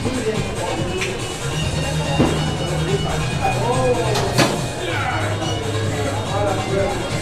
Oh, yeah.